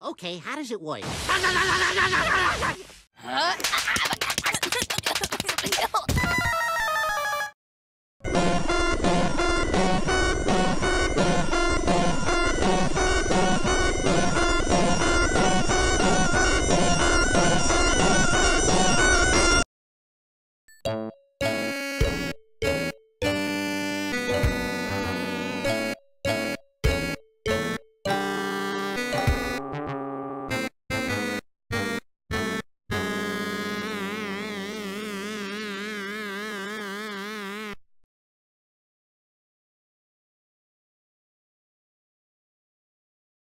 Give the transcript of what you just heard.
Okay, how does it work?